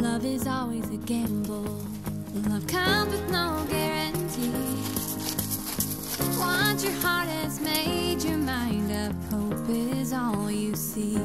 Love is always a gamble. Love comes with no guarantee. Once your heart has made your mind up, hope is all you see.